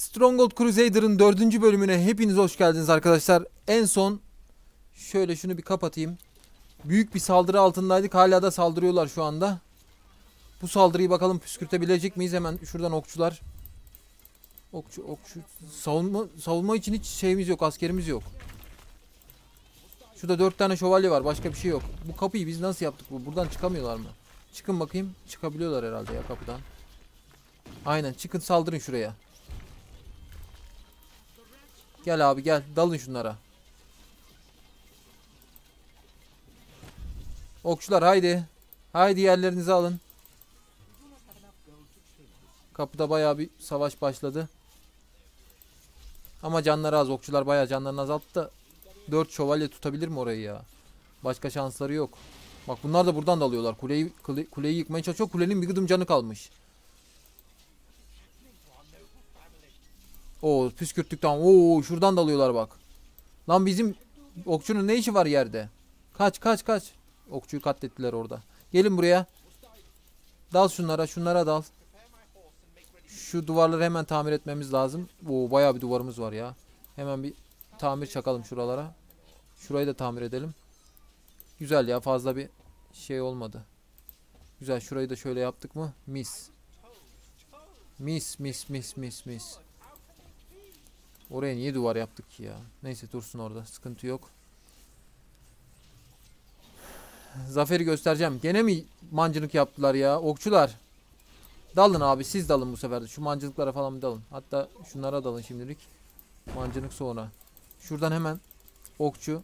Stronghold Crusader'ın dördüncü bölümüne hepiniz hoş geldiniz arkadaşlar. En son şöyle şunu bir kapatayım. Büyük bir saldırı altındaydık. Hala da saldırıyorlar şu anda. Bu saldırıyı bakalım püskürtebilecek miyiz? Hemen şuradan okçular. Okçu, okçu. Savunma, savunma için hiç şeyimiz yok. Askerimiz yok. Şurada dört tane şövalye var. Başka bir şey yok. Bu kapıyı biz nasıl yaptık? bu? Buradan çıkamıyorlar mı? Çıkın bakayım. Çıkabiliyorlar herhalde ya kapıdan. Aynen. Çıkın saldırın şuraya. Gel abi gel. Dalın şunlara. Okçular haydi. Haydi yerlerinizi alın. Kapıda bayağı bir savaş başladı. Ama canları az. Okçular bayağı canlarını azalttı da 4 şövalye tutabilir mi orayı ya? Başka şansları yok. Bak bunlar da buradan dalıyorlar. Kuleyi, kule, kuleyi yıkmaya çalışıyor. Kulenin bir gıdım canı kalmış. Oo püskürttük tamam. Oo şuradan dalıyorlar bak. Lan bizim okçunun ne işi var yerde? Kaç kaç kaç. Okçuyu katlettiler orada. Gelin buraya. Dal şunlara şunlara dal. Şu duvarları hemen tamir etmemiz lazım. Oo bayağı bir duvarımız var ya. Hemen bir tamir çakalım şuralara. Şurayı da tamir edelim. Güzel ya fazla bir şey olmadı. Güzel şurayı da şöyle yaptık mı? Mis. Mis mis mis mis mis. Oraya niye duvar yaptık ki ya? Neyse dursun orada. Sıkıntı yok. Zaferi göstereceğim. Gene mi mancınık yaptılar ya? Okçular. Dalın abi siz dalın bu sefer de. Şu mancınıklara falan bir dalın. Hatta şunlara dalın şimdilik. Mancınık sonra. Şuradan hemen okçu.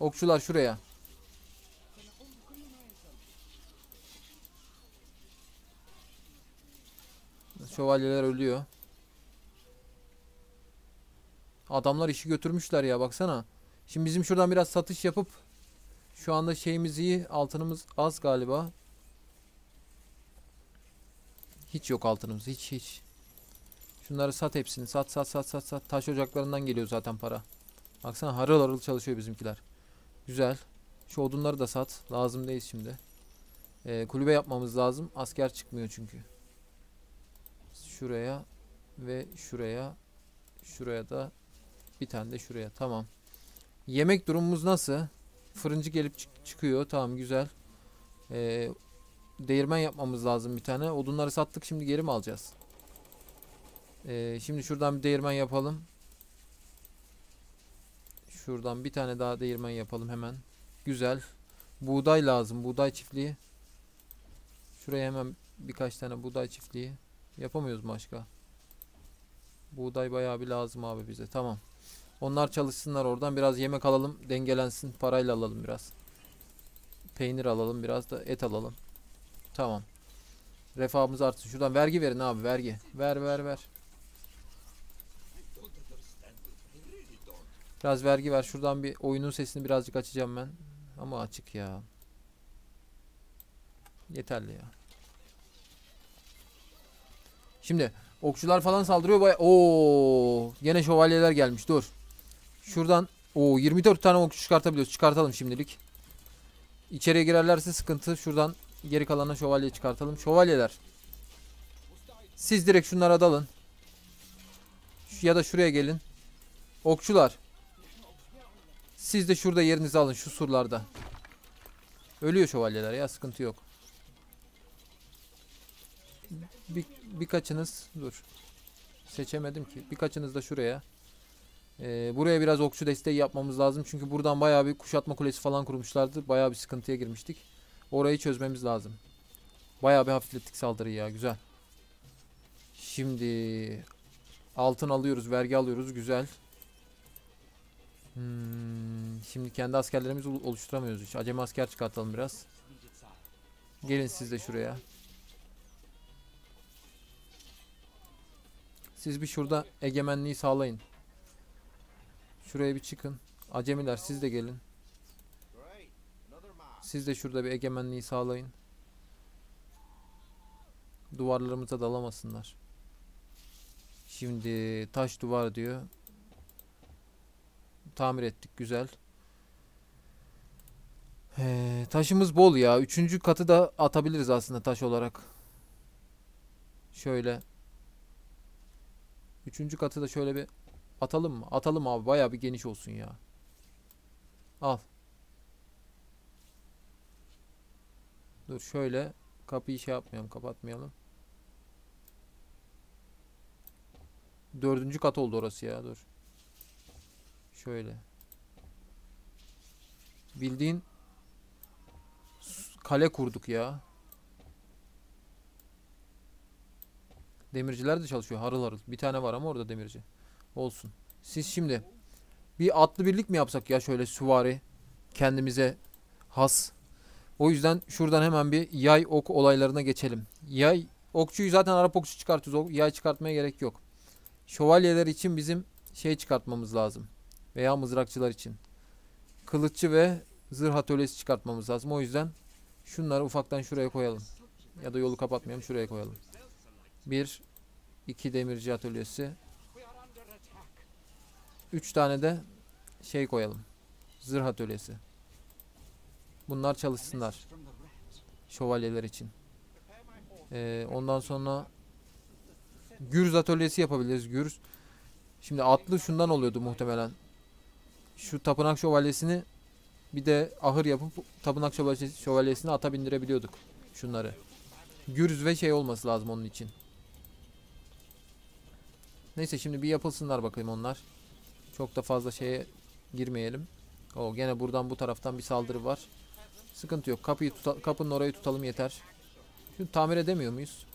Okçular şuraya. Şövalyeler ölüyor. Adamlar işi götürmüşler ya baksana. Şimdi bizim şuradan biraz satış yapıp şu anda şeyimiz iyi. Altınımız az galiba. Hiç yok altınımız. Hiç hiç. Şunları sat hepsini. Sat sat sat sat sat. Taş ocaklarından geliyor zaten para. Baksana harıl harıl çalışıyor bizimkiler. Güzel. Şu odunları da sat. Lazım değil şimdi. Ee, kulübe yapmamız lazım. Asker çıkmıyor çünkü. Şuraya ve şuraya. Şuraya da bir tane de şuraya. Tamam. Yemek durumumuz nasıl? Fırıncı gelip çık- çıkıyor. Tamam güzel. Ee, değirmen yapmamız lazım bir tane. Odunları sattık. Şimdi geri mi alacağız? Ee, şimdi şuradan bir değirmen yapalım. Şuradan bir tane daha değirmen yapalım hemen. Güzel. Buğday lazım. Buğday çiftliği. Şuraya hemen birkaç tane buğday çiftliği. Yapamıyoruz başka? Buğday bayağı bir lazım abi bize. Tamam. Onlar çalışsınlar oradan. Biraz yemek alalım. Dengelensin. Parayla alalım biraz. Peynir alalım. Biraz da et alalım. Tamam. Refahımız artsın. Şuradan vergi verin abi. Vergi. Ver ver ver. Biraz vergi ver. Şuradan bir oyunun sesini birazcık açacağım ben. Ama açık ya. Yeterli ya. Şimdi okçular falan saldırıyor. Baya Oo, yine şövalyeler gelmiş. Dur. Şuradan o 24 tane okçu çıkartabiliyoruz. Çıkartalım şimdilik. İçeriye girerlerse sıkıntı. Şuradan geri kalanına şövalye çıkartalım. Şövalyeler. Siz direkt şunlara dalın. Ya da şuraya gelin. Okçular. Siz de şurada yerinizi alın şu surlarda. Ölüyor şövalyeler ya sıkıntı yok. Bir, birkaçınız dur. Seçemedim ki. Birkaçınız da şuraya. Ee, buraya biraz okçu desteği yapmamız lazım. Çünkü buradan bayağı bir kuşatma kulesi falan kurmuşlardı. Bayağı bir sıkıntıya girmiştik. Orayı çözmemiz lazım. Bayağı bir hafiflettik saldırıyı ya. Güzel. Şimdi altın alıyoruz, vergi alıyoruz. Güzel. Hmm, şimdi kendi askerlerimizi ol- oluşturamıyoruz hiç. Acemi asker çıkartalım biraz. Gelin siz de şuraya. Siz bir şurada egemenliği sağlayın. Şuraya bir çıkın. Acemiler siz de gelin. Siz de şurada bir egemenliği sağlayın. Duvarlarımıza dalamasınlar. Şimdi taş duvar diyor. Tamir ettik güzel. Ee, taşımız bol ya. Üçüncü katı da atabiliriz aslında taş olarak. Şöyle. Üçüncü katı da şöyle bir atalım mı? Atalım abi. Bayağı bir geniş olsun ya. Al. Dur şöyle kapıyı şey yapmayalım, kapatmayalım. Dördüncü kat oldu orası ya. Dur. Şöyle. Bildiğin kale kurduk ya. Demirciler de çalışıyor harıl harıl. Bir tane var ama orada demirci. Olsun. Siz şimdi bir atlı birlik mi yapsak ya şöyle süvari kendimize has. O yüzden şuradan hemen bir yay ok olaylarına geçelim. Yay okçuyu zaten Arap okçu çıkartıyoruz. Yay çıkartmaya gerek yok. Şövalyeler için bizim şey çıkartmamız lazım. Veya mızrakçılar için. Kılıççı ve zırh atölyesi çıkartmamız lazım. O yüzden şunları ufaktan şuraya koyalım. Ya da yolu kapatmayalım şuraya koyalım. Bir, iki demirci atölyesi. Üç tane de şey koyalım. Zırh atölyesi. Bunlar çalışsınlar. Şövalyeler için. Ee, ondan sonra Gürz atölyesi yapabiliriz. Gürz. Şimdi atlı şundan oluyordu muhtemelen. Şu tapınak şövalyesini bir de ahır yapıp tapınak şövalyesi- şövalyesini ata bindirebiliyorduk. Şunları. Gürz ve şey olması lazım onun için. Neyse şimdi bir yapılsınlar bakayım onlar. Çok da fazla şeye girmeyelim. O gene buradan bu taraftan bir saldırı var. Sıkıntı yok. Kapıyı tuta- kapının orayı tutalım yeter. Şunu tamir edemiyor muyuz?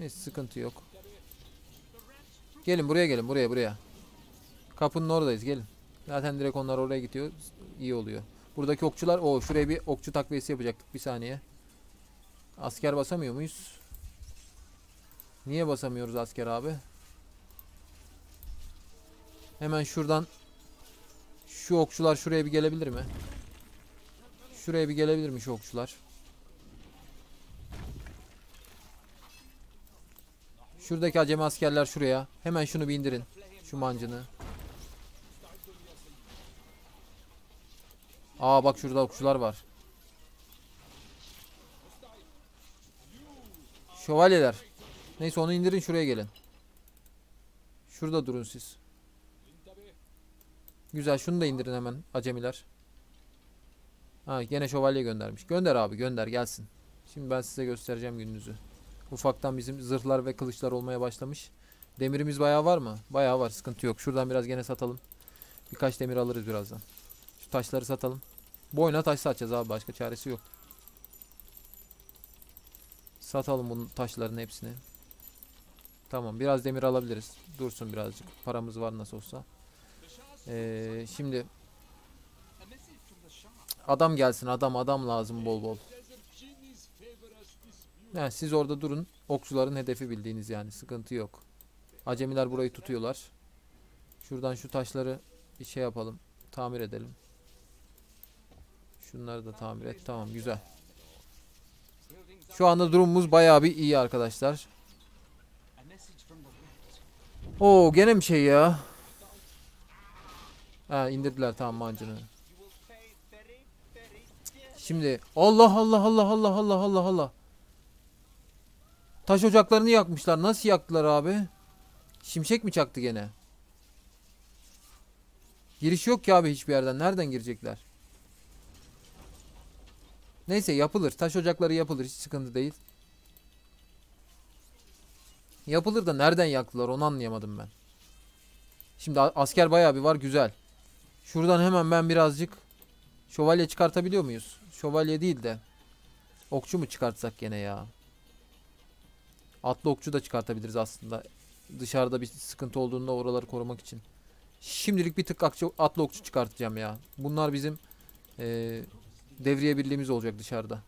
Neyse sıkıntı yok. Gelin buraya gelin buraya buraya. Kapının oradayız gelin. Zaten direkt onlar oraya gidiyor. İyi oluyor. Buradaki okçular o şuraya bir okçu takviyesi yapacaktık bir saniye. Asker basamıyor muyuz? Niye basamıyoruz asker abi? Hemen şuradan şu okçular şuraya bir gelebilir mi? Şuraya bir gelebilir mi şu okçular? Şuradaki acemi askerler şuraya. Hemen şunu bir indirin. Şu mancını. Aa bak şurada okçular var. Şövalyeler. Neyse onu indirin şuraya gelin. Şurada durun siz. Güzel şunu da indirin hemen acemiler. Ha gene şövalye göndermiş. Gönder abi gönder gelsin. Şimdi ben size göstereceğim gününüzü. Ufaktan bizim zırhlar ve kılıçlar olmaya başlamış. Demirimiz bayağı var mı? Bayağı var sıkıntı yok. Şuradan biraz gene satalım. Birkaç demir alırız birazdan. Şu taşları satalım. Boyuna taş satacağız abi başka çaresi yok. Satalım bunun taşların hepsini. Tamam biraz demir alabiliriz. Dursun birazcık. Paramız var nasıl olsa. Ee, şimdi adam gelsin adam adam lazım bol bol. Yani siz orada durun. Okçuların hedefi bildiğiniz yani sıkıntı yok. Acemiler burayı tutuyorlar. Şuradan şu taşları bir şey yapalım. Tamir edelim. Şunları da tamir et. Tamam güzel. Şu anda durumumuz bayağı bir iyi arkadaşlar. Oo gene mi şey ya? Ha indirdiler tamam mancını. Şimdi Allah Allah Allah Allah Allah Allah Allah. Taş ocaklarını yakmışlar. Nasıl yaktılar abi? Şimşek mi çaktı gene? Giriş yok ki abi hiçbir yerden. Nereden girecekler? Neyse yapılır. Taş ocakları yapılır. Hiç sıkıntı değil. Yapılır da nereden yaktılar onu anlayamadım ben. Şimdi asker bayağı bir var. Güzel. Şuradan hemen ben birazcık şövalye çıkartabiliyor muyuz? Şövalye değil de okçu mu çıkartsak gene ya? Atlı okçu da çıkartabiliriz aslında. Dışarıda bir sıkıntı olduğunda oraları korumak için. Şimdilik bir tık atlı okçu çıkartacağım ya. Bunlar bizim eee, devriye birliğimiz olacak dışarıda.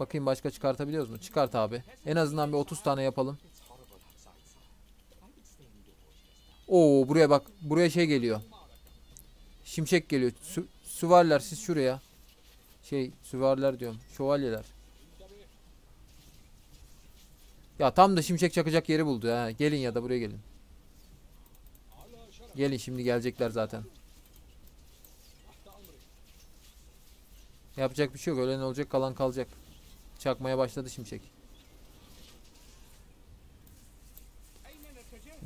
Bakayım başka çıkartabiliyoruz mu? Çıkart abi. En azından bir 30 tane yapalım. Oo buraya bak. Buraya şey geliyor. Şimşek geliyor. Sü süvariler siz şuraya. Şey süvariler diyorum. Şövalyeler. Ya tam da şimşek çakacak yeri buldu ha. Gelin ya da buraya gelin. Gelin şimdi gelecekler zaten. Yapacak bir şey yok. Ölen olacak kalan kalacak. Çakmaya başladı şimşek.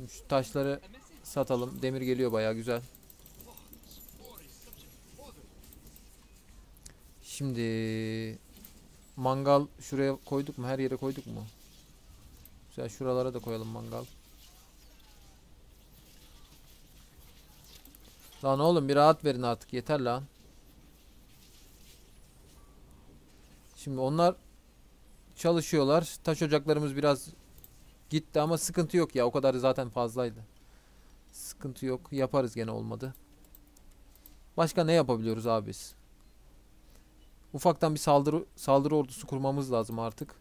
Şu taşları satalım. Demir geliyor bayağı güzel. Şimdi mangal şuraya koyduk mu? Her yere koyduk mu? Güzel şuralara da koyalım mangal. Lan oğlum bir rahat verin artık yeter lan. Şimdi onlar çalışıyorlar. Taş ocaklarımız biraz gitti ama sıkıntı yok ya. O kadar zaten fazlaydı. Sıkıntı yok. Yaparız gene olmadı. Başka ne yapabiliyoruz abi biz? Ufaktan bir saldırı saldırı ordusu kurmamız lazım artık.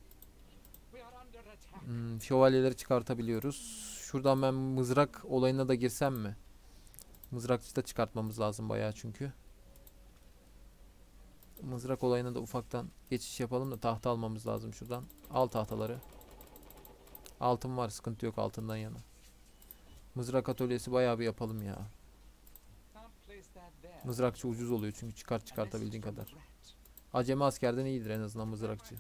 Hmm, şövalyeleri çıkartabiliyoruz. Şuradan ben mızrak olayına da girsem mi? Mızrakçı da çıkartmamız lazım bayağı çünkü. Mızrak olayına da ufaktan geçiş yapalım da tahta almamız lazım şuradan. Al tahtaları. Altın var sıkıntı yok altından yana. Mızrak atölyesi bayağı bir yapalım ya. Mızrakçı ucuz oluyor çünkü çıkart çıkartabildiğin kadar. Acemi askerden iyidir en azından mızrakçı.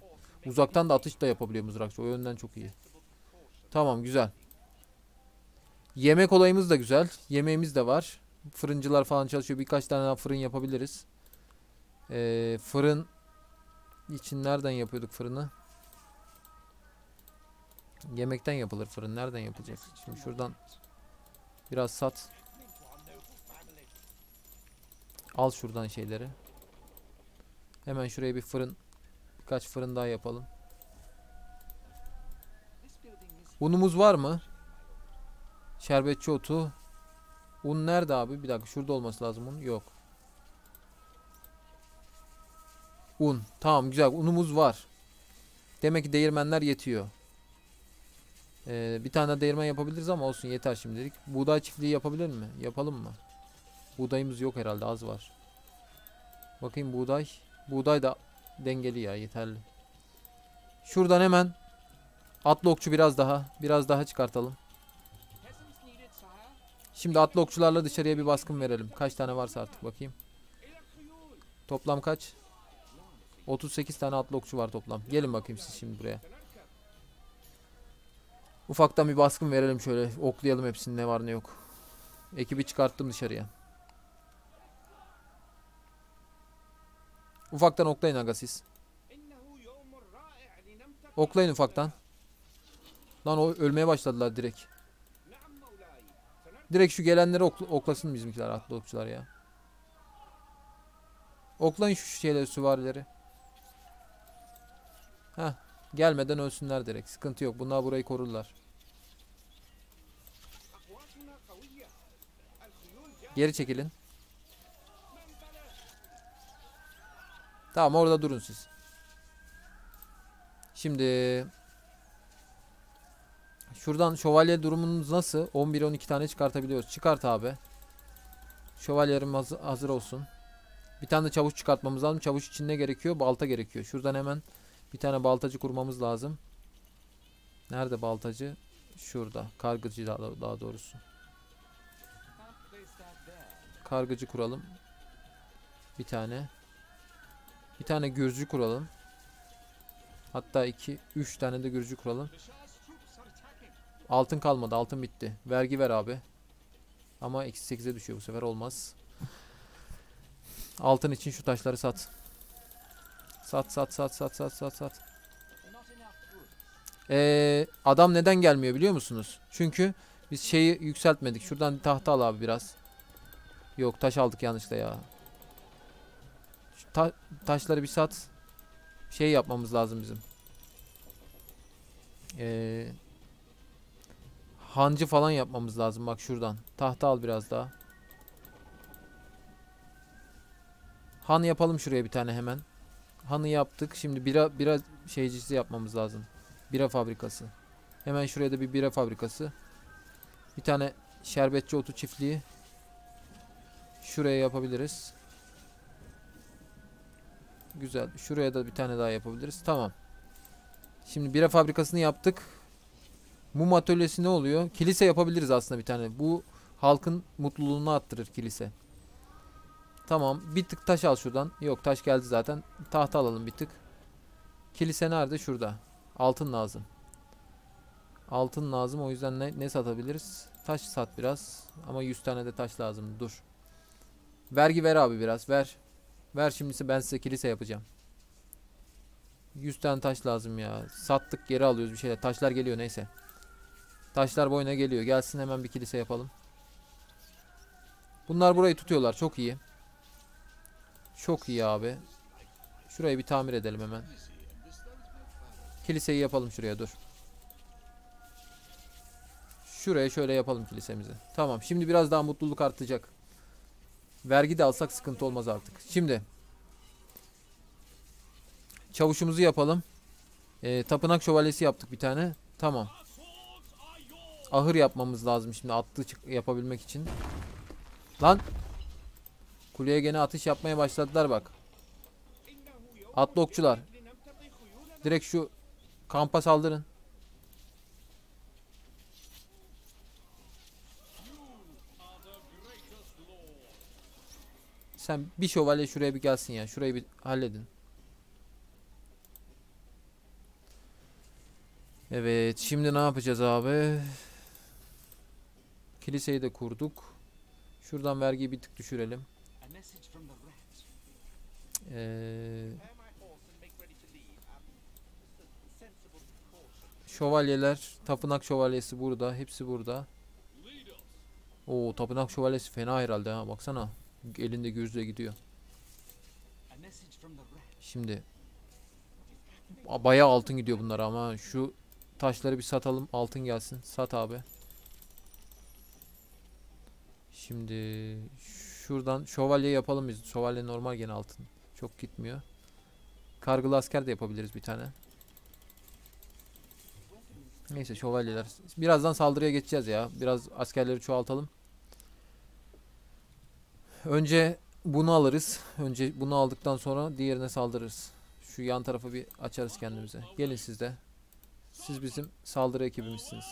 Uzaktan da atış da yapabiliyor mızrakçı. O yönden çok iyi. Tamam güzel. Yemek olayımız da güzel. Yemeğimiz de var. Fırıncılar falan çalışıyor. Birkaç tane daha fırın yapabiliriz. Ee, fırın için nereden yapıyorduk fırını? Yemekten yapılır fırın. Nereden yapılacak? Şimdi şuradan biraz sat. Al şuradan şeyleri. Hemen şuraya bir fırın birkaç fırın daha yapalım. Unumuz var mı? Şerbetçi otu. Un nerede abi? Bir dakika şurada olması lazım un. Yok. Un. Tamam güzel. Unumuz var. Demek ki değirmenler yetiyor. Ee, bir tane değirmen yapabiliriz ama olsun yeter şimdilik. Buğday çiftliği yapabilir mi? Yapalım mı? Buğdayımız yok herhalde az var. Bakayım buğday. Buğday da dengeli ya yeterli. Şuradan hemen atlı okçu biraz daha. Biraz daha çıkartalım. Şimdi atlı okçularla dışarıya bir baskın verelim. Kaç tane varsa artık bakayım. Toplam kaç? 38 tane atlı okçu var toplam. Gelin bakayım siz şimdi buraya. Ufaktan bir baskın verelim şöyle. Oklayalım hepsini ne var ne yok. Ekibi çıkarttım dışarıya. Ufaktan oklayın aga siz. Oklayın ufaktan. Lan o ölmeye başladılar direkt. Direkt şu gelenleri okla, oklasın bizimkiler atlı okçular ya. Oklayın şu şeyleri süvarileri. Heh. Gelmeden ölsünler direkt. Sıkıntı yok. Bunlar burayı korurlar. Geri çekilin. Tamam orada durun siz. Şimdi şuradan şövalye durumunuz nasıl? 11-12 tane çıkartabiliyoruz. Çıkart abi. Şövalyelerim hazır, hazır olsun. Bir tane de çavuş çıkartmamız lazım. Çavuş için ne gerekiyor? Balta gerekiyor. Şuradan hemen bir tane baltacı kurmamız lazım. Nerede baltacı? Şurada. Kargıcı daha, daha doğrusu. Kargıcı kuralım. Bir tane. Bir tane gürcü kuralım. Hatta iki, üç tane de gürcü kuralım. Altın kalmadı. Altın bitti. Vergi ver abi. Ama eksi 8'e düşüyor bu sefer. Olmaz. Altın için şu taşları sat. Sat sat sat sat sat sat sat. Ee, adam neden gelmiyor biliyor musunuz? Çünkü biz şeyi yükseltmedik. Şuradan tahta al abi biraz. Yok taş aldık yanlışla ya. Ta taşları bir sat. Şey yapmamız lazım bizim. Ee, hancı falan yapmamız lazım bak şuradan. Tahta al biraz daha. Han yapalım şuraya bir tane hemen. Hanı yaptık. Şimdi bira bira şeycisi yapmamız lazım. Bira fabrikası. Hemen şuraya da bir bira fabrikası. Bir tane şerbetçi otu çiftliği. Şuraya yapabiliriz. Güzel. Şuraya da bir tane daha yapabiliriz. Tamam. Şimdi bira fabrikasını yaptık. Mum atölyesi ne oluyor? Kilise yapabiliriz aslında bir tane. Bu halkın mutluluğunu arttırır kilise. Tamam. Bir tık taş al şuradan. Yok taş geldi zaten. Tahta alalım bir tık. Kilise nerede? Şurada. Altın lazım. Altın lazım. O yüzden ne, ne satabiliriz? Taş sat biraz. Ama 100 tane de taş lazım. Dur. Vergi ver abi biraz. Ver. Ver şimdi ben size kilise yapacağım. 100 tane taş lazım ya. Sattık geri alıyoruz bir şeyler. Taşlar geliyor neyse. Taşlar boyuna geliyor. Gelsin hemen bir kilise yapalım. Bunlar burayı tutuyorlar. Çok iyi. Çok iyi abi. Şurayı bir tamir edelim hemen. Kiliseyi yapalım şuraya dur. Şuraya şöyle yapalım kilisemizi. Tamam. Şimdi biraz daha mutluluk artacak. Vergi de alsak sıkıntı olmaz artık. Şimdi çavuşumuzu yapalım. Ee, tapınak şövalyesi yaptık bir tane. Tamam. Ahır yapmamız lazım şimdi çık- yapabilmek için. Lan. Kuleye gene atış yapmaya başladılar bak. Atlı okçular. Direkt şu kampa saldırın. Sen bir şövalye şuraya bir gelsin ya. Şurayı bir halledin. Evet, şimdi ne yapacağız abi? Kiliseyi de kurduk. Şuradan vergiyi bir tık düşürelim. Ee, şövalyeler, tapınak şövalyesi burada. Hepsi burada. Oo, tapınak şövalyesi fena herhalde ha. Baksana. Elinde gürzle gidiyor. Şimdi bayağı altın gidiyor bunlar ama şu taşları bir satalım. Altın gelsin. Sat abi. Şimdi şuradan şövalye yapalım biz. Şövalye normal gene altın. Çok gitmiyor. Kargılı asker de yapabiliriz bir tane. Neyse şövalyeler. Birazdan saldırıya geçeceğiz ya. Biraz askerleri çoğaltalım. Önce bunu alırız. Önce bunu aldıktan sonra diğerine saldırırız. Şu yan tarafı bir açarız kendimize. Gelin siz de. Siz bizim saldırı ekibimizsiniz.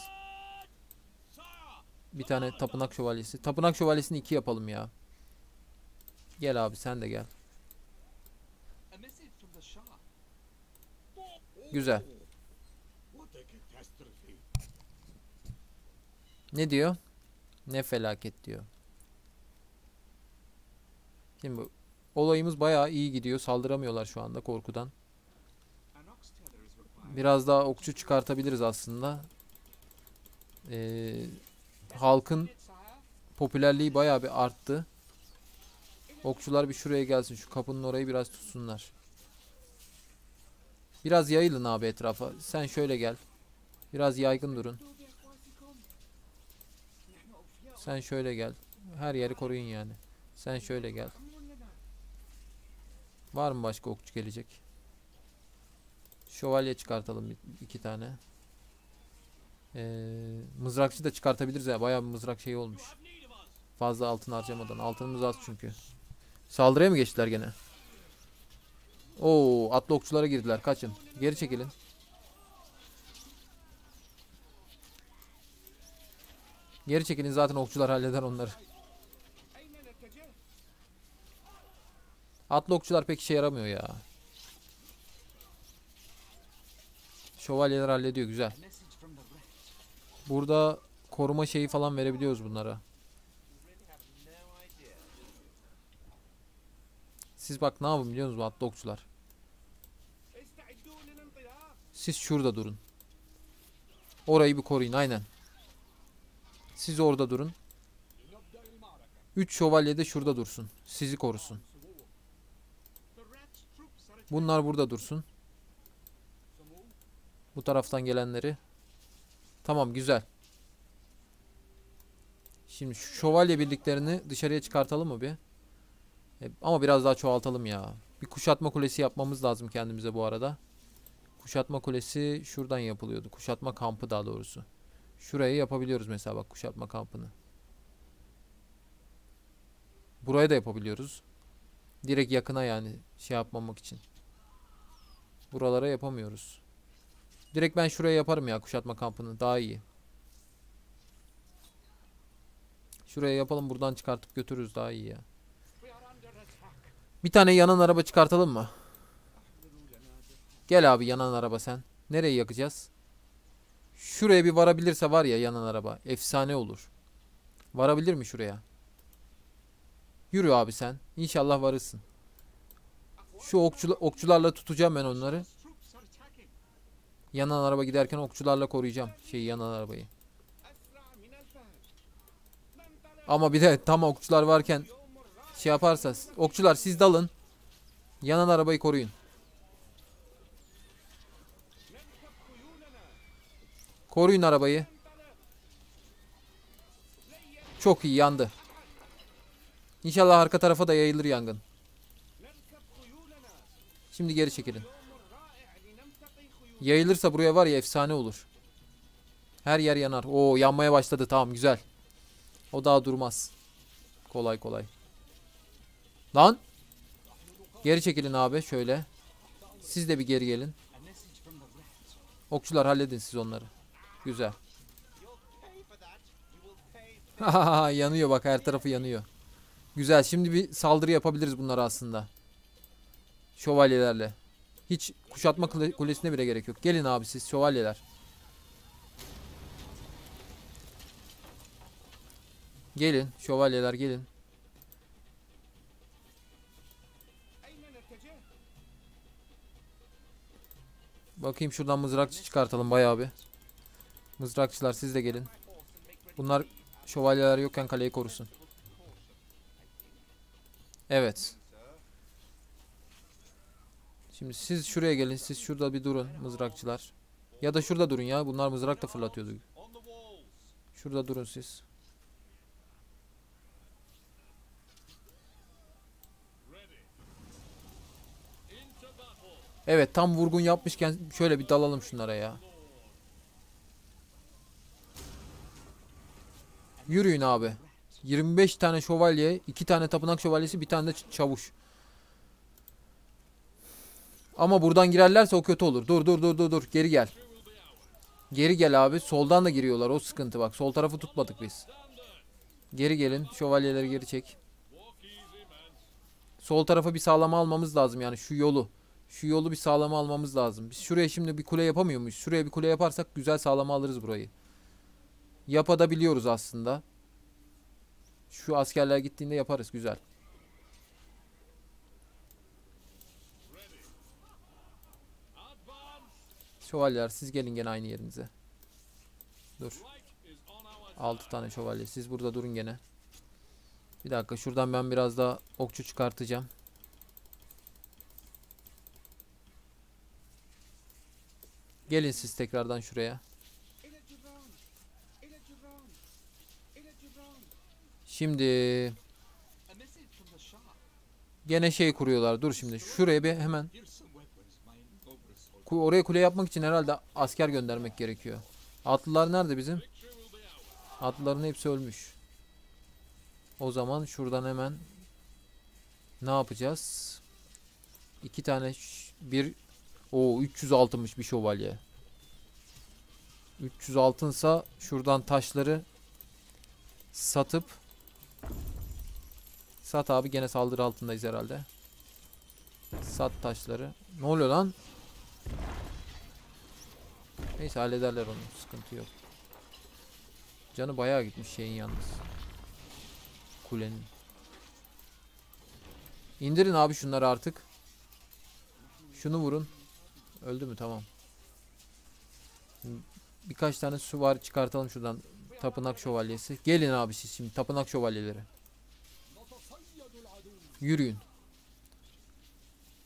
Bir tane tapınak şövalyesi. Tapınak şövalyesini iki yapalım ya. Gel abi sen de gel. Güzel. Ne diyor? Ne felaket diyor. Şimdi olayımız bayağı iyi gidiyor. Saldıramıyorlar şu anda korkudan. Biraz daha okçu çıkartabiliriz aslında. Ee, halkın popülerliği bayağı bir arttı. Okçular bir şuraya gelsin. Şu kapının orayı biraz tutsunlar. Biraz yayılın abi etrafa. Sen şöyle gel. Biraz yaygın durun. Sen şöyle gel. Her yeri koruyun yani. Sen şöyle gel. Var mı başka okçu gelecek? Şövalye çıkartalım iki tane. Ee, mızrakçı da çıkartabiliriz ya. Bayağı bir mızrak şey olmuş. Fazla altın harcamadan. Altınımız az çünkü. Saldırıya mı geçtiler gene? Oo, atlı okçulara girdiler. Kaçın. Geri çekilin. Geri çekilin zaten okçular halleder onları. Atlı okçular pek işe yaramıyor ya. Şövalyeler hallediyor güzel. Burada koruma şeyi falan verebiliyoruz bunlara. Siz bak ne yapın biliyor musunuz hot dogçular? Siz şurada durun. Orayı bir koruyun aynen. Siz orada durun. 3 şövalye de şurada dursun. Sizi korusun. Bunlar burada dursun. Bu taraftan gelenleri. Tamam güzel. Şimdi şu şövalye birliklerini dışarıya çıkartalım mı bir? E, ama biraz daha çoğaltalım ya. Bir kuşatma kulesi yapmamız lazım kendimize bu arada. Kuşatma kulesi şuradan yapılıyordu. Kuşatma kampı daha doğrusu. Şurayı yapabiliyoruz mesela bak kuşatma kampını. Buraya da yapabiliyoruz. Direkt yakına yani şey yapmamak için. Buralara yapamıyoruz. Direkt ben şuraya yaparım ya kuşatma kampını. Daha iyi. Şuraya yapalım buradan çıkartıp götürürüz daha iyi ya. Bir tane yanan araba çıkartalım mı? Gel abi yanan araba sen. Nereye yakacağız? Şuraya bir varabilirse var ya yanan araba. Efsane olur. Varabilir mi şuraya? Yürü abi sen. İnşallah varırsın. Şu okçula- okçularla tutacağım ben onları. Yanan araba giderken okçularla koruyacağım. Şeyi yanan arabayı. Ama bir de tam okçular varken şey yaparsa. Okçular siz dalın. Yanan arabayı koruyun. Koruyun arabayı. Çok iyi yandı. İnşallah arka tarafa da yayılır yangın. Şimdi geri çekilin. Yayılırsa buraya var ya efsane olur. Her yer yanar. Oo yanmaya başladı tamam güzel. O daha durmaz. Kolay kolay. Lan. Geri çekilin abi şöyle. Siz de bir geri gelin. Okçular halledin siz onları. Güzel. Yanıyor bak her tarafı yanıyor. Güzel. Şimdi bir saldırı yapabiliriz bunlara aslında. Şövalyelerle. Hiç kuşatma kule- kulesine bile gerek yok. Gelin abi siz şövalyeler. Gelin şövalyeler gelin. Bakayım şuradan mızrakçı çıkartalım bayağı bir. Mızrakçılar siz de gelin. Bunlar şövalyeler yokken kaleyi korusun. Evet. Şimdi siz şuraya gelin. Siz şurada bir durun mızrakçılar. Ya da şurada durun ya. Bunlar mızrak da fırlatıyordu. Şurada durun siz. Evet tam vurgun yapmışken şöyle bir dalalım şunlara ya. Yürüyün abi. 25 tane şövalye, 2 tane tapınak şövalyesi, bir tane de çavuş. Ama buradan girerlerse o kötü olur. Dur dur dur dur dur. Geri gel. Geri gel abi. Soldan da giriyorlar. O sıkıntı bak. Sol tarafı tutmadık biz. Geri gelin. Şövalyeleri geri çek. Sol tarafa bir sağlama almamız lazım yani şu yolu. Şu yolu bir sağlama almamız lazım. Biz şuraya şimdi bir kule yapamıyor muyuz? Şuraya bir kule yaparsak güzel sağlama alırız burayı. Yapabiliyoruz aslında. Şu askerler gittiğinde yaparız güzel. Şövalyeler siz gelin gene aynı yerinize. Dur. 6 tane şövalye. Siz burada durun gene. Bir dakika şuradan ben biraz daha okçu çıkartacağım. Gelin siz tekrardan şuraya. Şimdi gene şey kuruyorlar. Dur şimdi şuraya bir hemen oraya kule yapmak için herhalde asker göndermek gerekiyor. Atlılar nerede bizim? Atlıların hepsi ölmüş. O zaman şuradan hemen ne yapacağız? İki tane bir o 300 altınmış bir şövalye. 300 altınsa şuradan taşları satıp sat abi gene saldırı altındayız herhalde. Sat taşları. Ne oluyor lan? Neyse hallederler onu. Sıkıntı yok. Canı bayağı gitmiş şeyin yalnız. Kulenin. İndirin abi şunları artık. Şunu vurun. Öldü mü? Tamam. Birkaç tane su var çıkartalım şuradan. Tapınak şövalyesi. Gelin abi siz şimdi tapınak şövalyeleri. Yürüyün.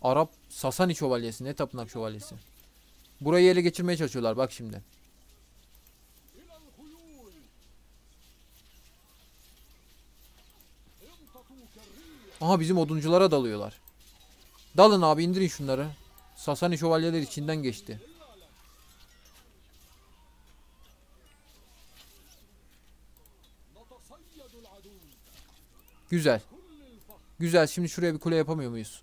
Arap Sasani şövalyesi ne tapınak şövalyesi. Burayı ele geçirmeye çalışıyorlar bak şimdi. Aha bizim odunculara dalıyorlar. Dalın abi indirin şunları. Sasani şövalyeler içinden geçti. Güzel. Güzel. Şimdi şuraya bir kule yapamıyor muyuz?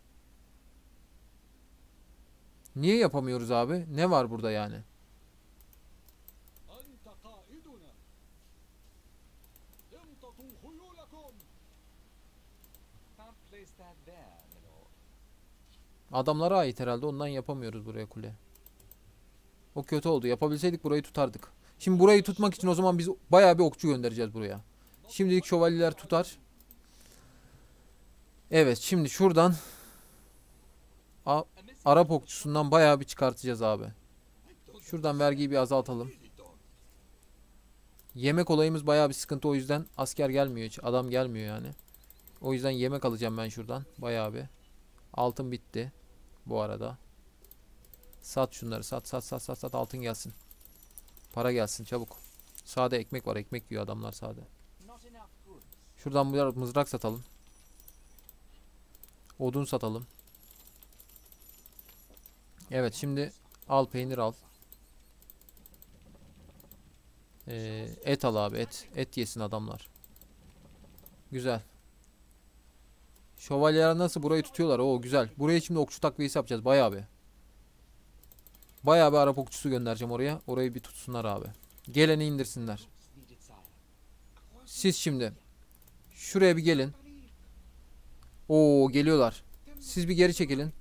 Niye yapamıyoruz abi? Ne var burada yani? Adamlara ait herhalde ondan yapamıyoruz buraya kule. O kötü oldu. Yapabilseydik burayı tutardık. Şimdi burayı tutmak için o zaman biz bayağı bir okçu göndereceğiz buraya. Şimdilik şövalyeler tutar. Evet şimdi şuradan A- Arap okçusundan bayağı bir çıkartacağız abi. Şuradan vergiyi bir azaltalım. Yemek olayımız bayağı bir sıkıntı o yüzden asker gelmiyor hiç. Adam gelmiyor yani. O yüzden yemek alacağım ben şuradan. Bayağı bir. Altın bitti. Bu arada. Sat şunları. Sat sat sat sat sat altın gelsin. Para gelsin çabuk. Sade ekmek var. Ekmek yiyor adamlar sade. Şuradan bir mızrak satalım. Odun satalım. Evet şimdi al peynir al. Ee, et al abi et. Et yesin adamlar. Güzel. Şövalyeler nasıl burayı tutuyorlar? Oo güzel. Buraya şimdi okçu takviyesi yapacağız bayağı bir. Bayağı bir Arap okçusu göndereceğim oraya. Orayı bir tutsunlar abi. Geleni indirsinler. Siz şimdi şuraya bir gelin. Oo geliyorlar. Siz bir geri çekilin.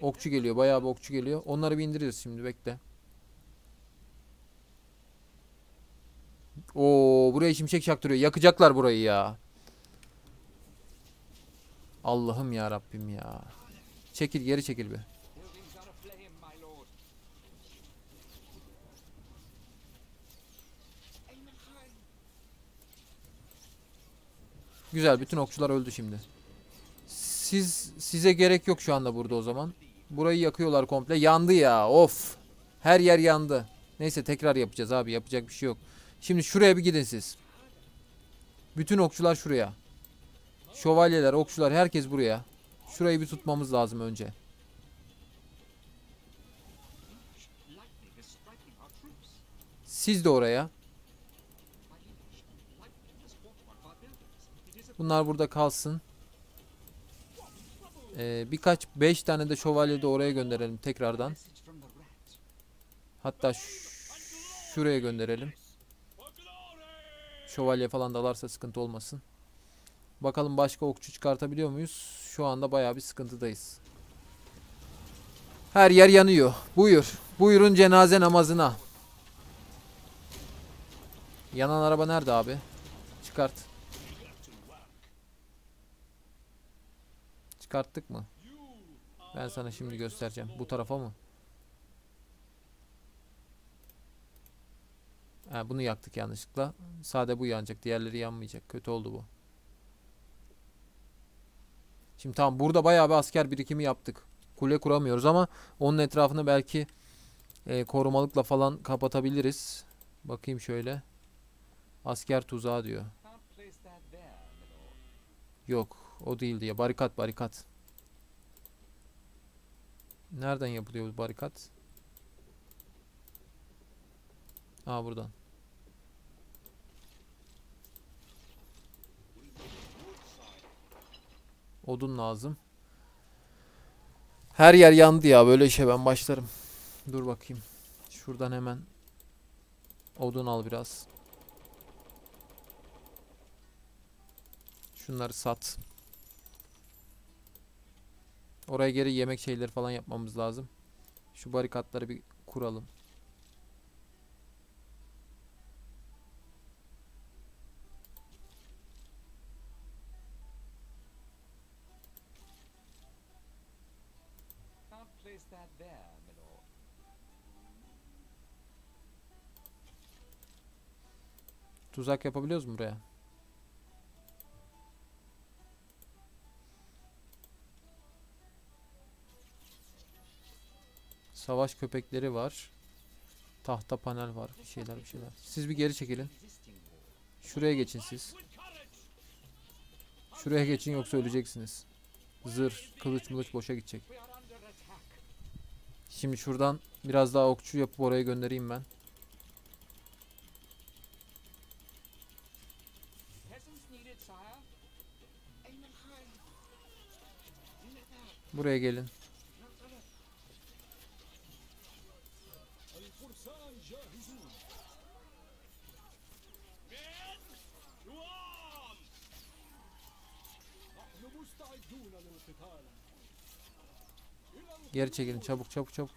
Okçu geliyor. Bayağı bir okçu geliyor. Onları bir indiririz şimdi bekle. Oo buraya şimşek çaktırıyor. Yakacaklar burayı ya. Allah'ım ya Rabbim ya. Çekil geri çekil lord. Güzel bütün okçular öldü şimdi. Siz size gerek yok şu anda burada o zaman. Burayı yakıyorlar komple. Yandı ya. Of. Her yer yandı. Neyse tekrar yapacağız abi. Yapacak bir şey yok. Şimdi şuraya bir gidin siz. Bütün okçular şuraya. Şövalyeler, okçular herkes buraya. Şurayı bir tutmamız lazım önce. Siz de oraya. Bunlar burada kalsın. Ee, birkaç beş tane de şövalye de oraya gönderelim tekrardan. Hatta şuraya gönderelim. Şövalye falan dalarsa sıkıntı olmasın. Bakalım başka okçu çıkartabiliyor muyuz? Şu anda bayağı bir sıkıntıdayız. Her yer yanıyor. Buyur. Buyurun cenaze namazına. Yanan araba nerede abi? Çıkart. Çıkarttık mı? Ben sana şimdi göstereceğim. Bu tarafa mı? Ha, bunu yaktık yanlışlıkla. Sade bu yanacak. Diğerleri yanmayacak. Kötü oldu bu. Şimdi tamam burada bayağı bir asker birikimi yaptık. Kule kuramıyoruz ama onun etrafını belki e, korumalıkla falan kapatabiliriz. Bakayım şöyle. Asker tuzağı diyor. Yok o değil diye. Barikat barikat. Nereden yapılıyor bu barikat? Aa buradan. Odun lazım. Her yer yandı ya böyle işe ben başlarım. Dur bakayım. Şuradan hemen odun al biraz. Şunları sat. Oraya geri yemek şeyleri falan yapmamız lazım. Şu barikatları bir kuralım. Place that there, my lord. Tuzak yapabiliyoruz mu buraya? Savaş köpekleri var. Tahta panel var. Bir şeyler bir şeyler. Siz bir geri çekilin. Şuraya geçin siz. Şuraya geçin yoksa öleceksiniz. Zırh, kılıç mılıç boşa gidecek. Şimdi şuradan biraz daha okçu yapıp oraya göndereyim ben. Buraya gelin. Geri çekilin çabuk çabuk çabuk.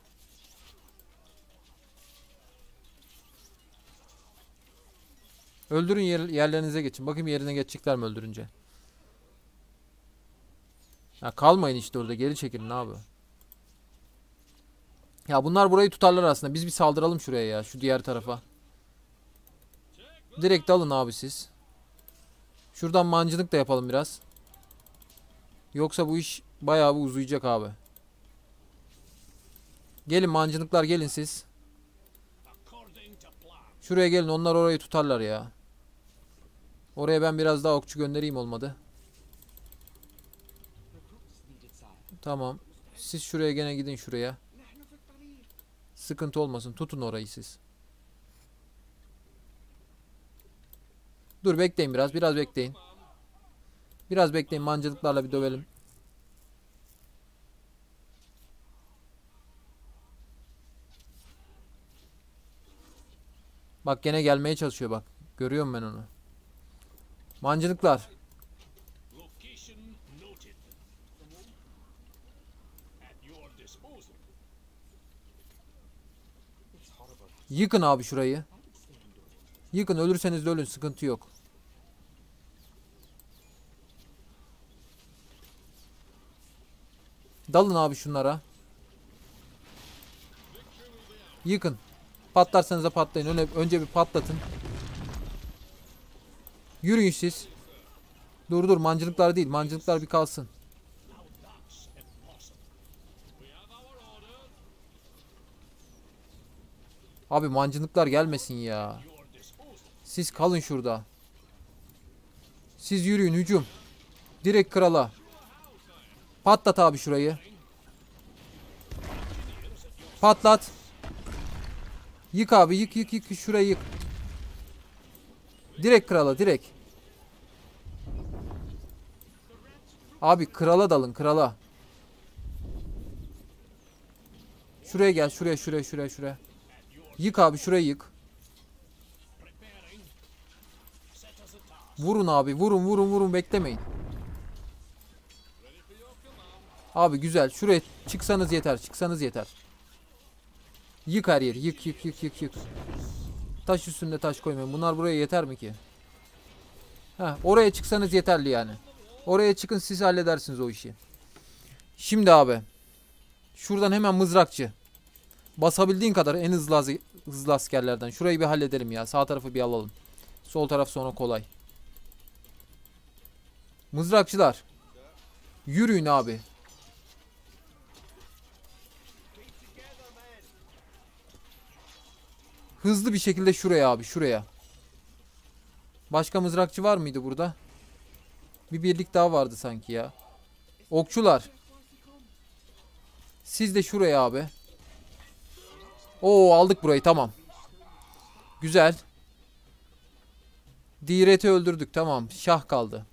Öldürün yer, yerlerinize geçin. Bakayım yerine geçecekler mi öldürünce. Ya kalmayın işte orada geri çekilin abi. Ya bunlar burayı tutarlar aslında. Biz bir saldıralım şuraya ya. Şu diğer tarafa. Direkt alın abi siz. Şuradan mancınık da yapalım biraz. Yoksa bu iş bayağı bir uzayacak abi. Gelin mancınıklar gelin siz. Şuraya gelin onlar orayı tutarlar ya. Oraya ben biraz daha okçu göndereyim olmadı. Tamam. Siz şuraya gene gidin şuraya. Sıkıntı olmasın. Tutun orayı siz. Dur bekleyin biraz. Biraz bekleyin. Biraz bekleyin. Mancılıklarla bir dövelim. Bak gene gelmeye çalışıyor bak. Görüyorum ben onu. Disposal. Yıkın abi şurayı. Yıkın ölürseniz de ölün sıkıntı yok. Dalın abi şunlara. Yıkın. Patlarsanız da patlayın. Öne, önce bir patlatın. Yürüyün siz. Dur dur mancılıklar değil. Mancılıklar bir kalsın. Abi mancınıklar gelmesin ya. Siz kalın şurada. Siz yürüyün hücum. Direkt krala. Patlat abi şurayı. Patlat. Yık abi yık yık yık şurayı yık. Direkt krala direkt. Abi krala dalın krala. Şuraya gel şuraya şuraya şuraya şuraya. Yık abi şurayı yık. Vurun abi vurun vurun vurun beklemeyin. Abi güzel şuraya çıksanız yeter çıksanız yeter. Yık her yeri yık yık yık yık yık. Taş üstünde taş koymayın. Bunlar buraya yeter mi ki? Heh, oraya çıksanız yeterli yani. Oraya çıkın siz halledersiniz o işi. Şimdi abi. Şuradan hemen mızrakçı. Basabildiğin kadar en hızlı, hızlı askerlerden. Şurayı bir halledelim ya. Sağ tarafı bir alalım. Sol taraf sonra kolay. Mızrakçılar. Yürüyün abi. Hızlı bir şekilde şuraya abi şuraya. Başka mızrakçı var mıydı burada? Bir birlik daha vardı sanki ya. Okçular. Siz de şuraya abi. Oo aldık burayı tamam. Güzel. Diret'i öldürdük tamam. Şah kaldı.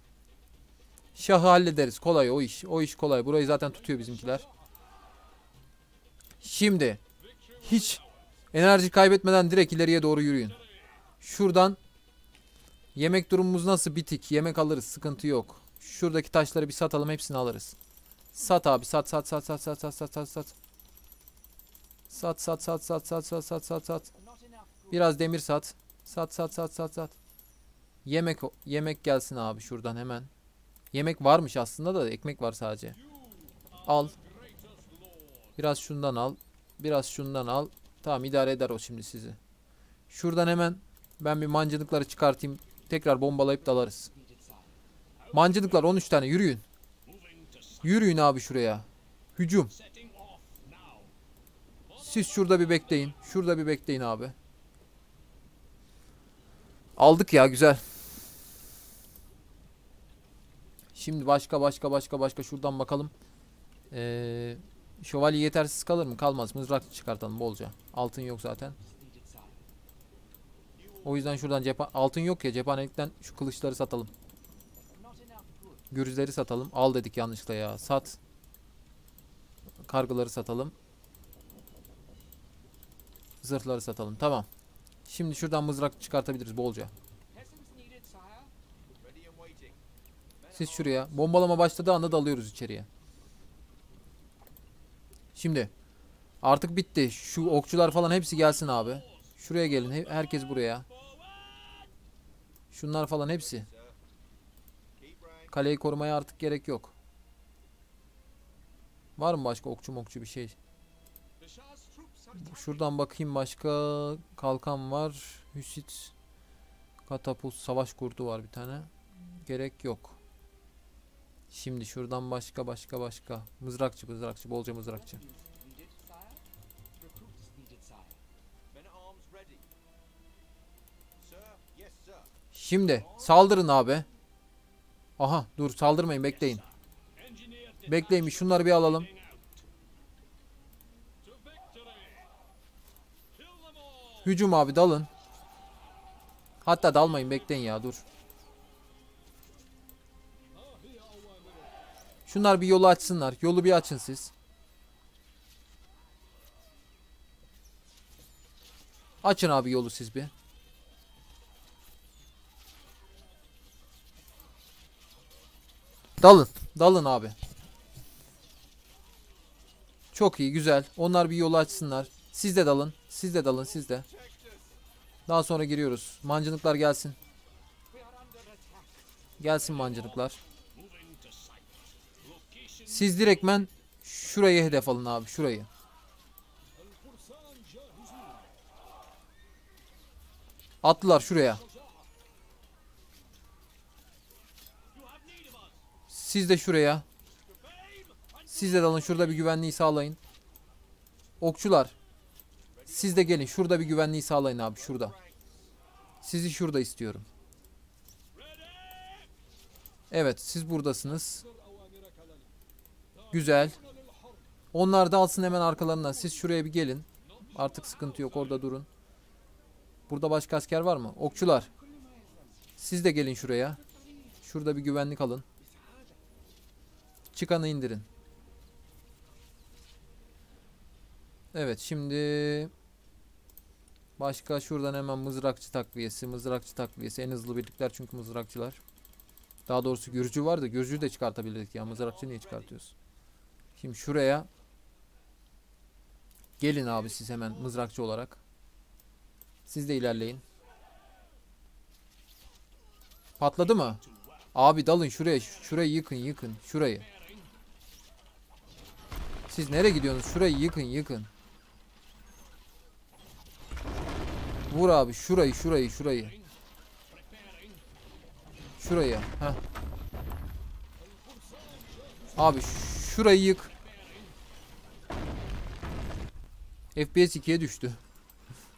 Şahı hallederiz. Kolay o iş. O iş kolay. Burayı zaten tutuyor bizimkiler. Şimdi hiç enerji kaybetmeden direkt ileriye doğru yürüyün. Şuradan yemek durumumuz nasıl bitik. Yemek alırız. Sıkıntı yok. Şuradaki taşları bir satalım. Hepsini alırız. Sat abi. Sat sat sat sat sat sat sat sat sat. Sat sat sat sat sat sat sat sat sat. Biraz demir sat. Sat sat sat sat sat. Yemek yemek gelsin abi şuradan hemen. Yemek varmış aslında da ekmek var sadece. Al. Biraz şundan al. Biraz şundan al. Tamam idare eder o şimdi sizi. Şuradan hemen ben bir mancınıkları çıkartayım. Tekrar bombalayıp dalarız. Mancınıklar 13 tane yürüyün. Yürüyün abi şuraya. Hücum. Siz şurada bir bekleyin. Şurada bir bekleyin abi. Aldık ya güzel. Şimdi başka başka başka başka şuradan bakalım. Ee, şövalye yetersiz kalır mı? Kalmaz. Mızrak çıkartalım bolca. Altın yok zaten. O yüzden şuradan cepha altın yok ya cephanelikten şu kılıçları satalım. Gürüzleri satalım. Al dedik yanlışlıkla ya. Sat. Kargıları satalım. Zırhları satalım. Tamam. Şimdi şuradan mızrak çıkartabiliriz bolca. Siz şuraya. Bombalama başladığı anda dalıyoruz içeriye. Şimdi. Artık bitti. Şu okçular falan hepsi gelsin abi. Şuraya gelin. He- Herkes buraya. Şunlar falan hepsi. Kaleyi korumaya artık gerek yok. Var mı başka okçu mokçu bir şey? Şuradan bakayım başka kalkan var. Hüsit katapult savaş kurdu var bir tane. Gerek yok. Şimdi şuradan başka başka başka. Mızrakçı mızrakçı bolca mızrakçı. Şimdi saldırın abi. Aha dur saldırmayın bekleyin. Bekleyin şunları bir alalım. Hücum abi dalın. Hatta dalmayın bekleyin ya dur. Şunlar bir yolu açsınlar. Yolu bir açın siz. Açın abi yolu siz bir. Dalın. Dalın abi. Çok iyi güzel. Onlar bir yolu açsınlar. Siz de dalın. Siz de dalın siz de. Daha sonra giriyoruz. Mancınıklar gelsin. Gelsin mancınıklar. Siz direktmen şurayı hedef alın abi şurayı. Attılar şuraya. Siz de şuraya. Siz de dalın şurada bir güvenliği sağlayın. Okçular. Siz de gelin şurada bir güvenliği sağlayın abi şurada. Sizi şurada istiyorum. Evet siz buradasınız. Güzel. Onlar da alsın hemen arkalarından. Siz şuraya bir gelin. Artık sıkıntı yok orada durun. Burada başka asker var mı? Okçular. Siz de gelin şuraya. Şurada bir güvenlik alın. Çıkanı indirin. Evet şimdi başka şuradan hemen mızrakçı takviyesi. Mızrakçı takviyesi en hızlı birlikler çünkü mızrakçılar. Daha doğrusu Gürcü var da Gürcü de çıkartabilirdik ya. Mızrakçı niye çıkartıyoruz? Şimdi şuraya gelin abi siz hemen mızrakçı olarak. Siz de ilerleyin. Patladı mı? Abi dalın şuraya. Şurayı yıkın yıkın. Şurayı. Siz nereye gidiyorsunuz? Şurayı yıkın yıkın. Vur abi şurayı şurayı şurayı. Şurayı. Heh. Abi şurayı yık. FPS 2'ye düştü.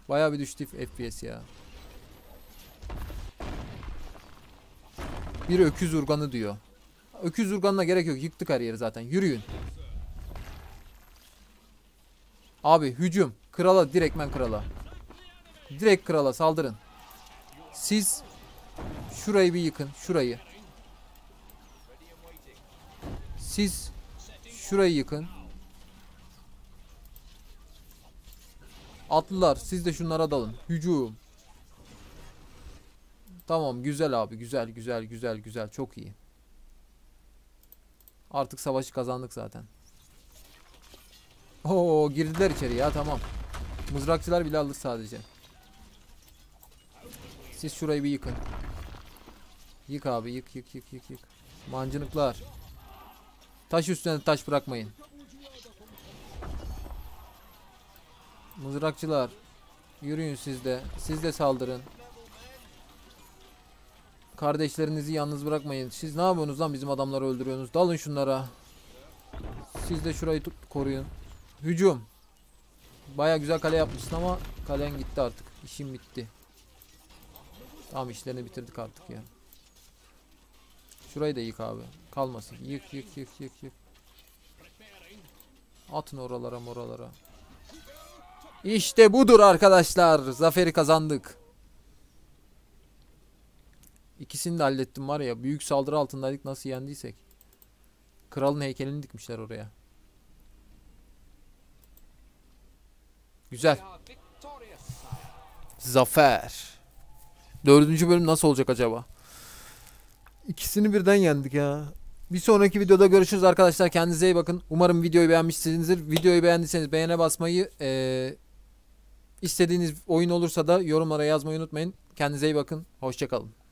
Bayağı bir düştü FPS ya. Bir öküz urganı diyor. Öküz urganına gerek yok. Yıktık her yeri zaten. Yürüyün. Abi hücum. Krala direktmen krala. Direkt krala saldırın. Siz şurayı bir yıkın. Şurayı. Siz şurayı yıkın. Atlılar siz de şunlara dalın. Hücum. Tamam güzel abi güzel güzel güzel güzel çok iyi. Artık savaşı kazandık zaten. Oo girdiler içeri ya tamam. Mızrakçılar bile alır sadece. Siz şurayı bir yıkın. Yık abi yık yık yık yık yık. Mancınıklar. Taş üstüne taş bırakmayın. Mızrakçılar. Yürüyün siz de. Siz de saldırın. Kardeşlerinizi yalnız bırakmayın. Siz ne yapıyorsunuz lan bizim adamları öldürüyorsunuz. Dalın şunlara. Siz de şurayı tut, koruyun. Hücum. Baya güzel kale yapmışsın ama kalen gitti artık. İşim bitti. Tamam işlerini bitirdik artık ya. Şurayı da yık abi. Kalmasın. Yık yık yık yık yık. Atın oralara moralara. İşte budur arkadaşlar. Zaferi kazandık. İkisini de hallettim var ya. Büyük saldırı altındaydık nasıl yendiysek. Kralın heykelini dikmişler oraya. Güzel. Zafer. Dördüncü bölüm nasıl olacak acaba? İkisini birden yendik ya. Bir sonraki videoda görüşürüz arkadaşlar. Kendinize iyi bakın. Umarım videoyu beğenmişsinizdir. Videoyu beğendiyseniz beğene basmayı, eee, istediğiniz oyun olursa da yorumlara yazmayı unutmayın. Kendinize iyi bakın. Hoşçakalın.